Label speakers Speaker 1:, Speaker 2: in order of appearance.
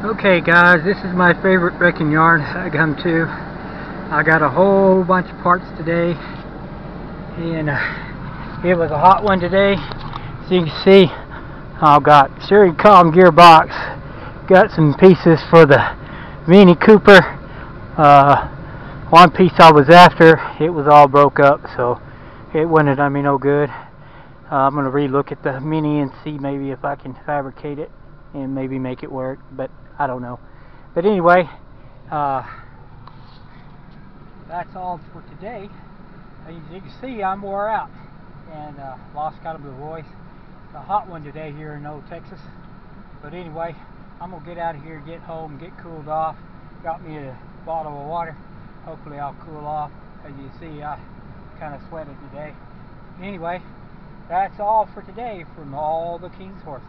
Speaker 1: Okay guys, this is my favorite wrecking yard I come to. I got a whole bunch of parts today and uh, it was a hot one today. As you can see I've got Sericom gearbox, got some pieces for the Mini Cooper. Uh, one piece I was after, it was all broke up so it wouldn't have done me no good. Uh, I'm going to relook at the Mini and see maybe if I can fabricate it and maybe make it work, but I don't know. But anyway, uh, that's all for today. As you can see, I'm wore out and uh, lost kind of the voice. It's a hot one today here in Old Texas. But anyway, I'm going to get out of here, get home, get cooled off. Got me a bottle of water. Hopefully I'll cool off. As you see, I kind of sweated today. Anyway, that's all for today from all the King's horses.